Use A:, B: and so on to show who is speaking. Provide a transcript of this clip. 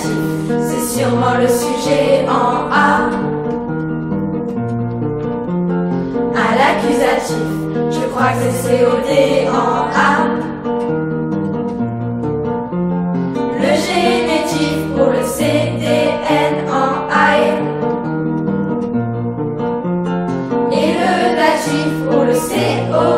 A: c'est sûrement le sujet en A. À l'accusatif, je crois que c'est COD en A. Le génétif ou le CDN en A. Et le datif ou le CO.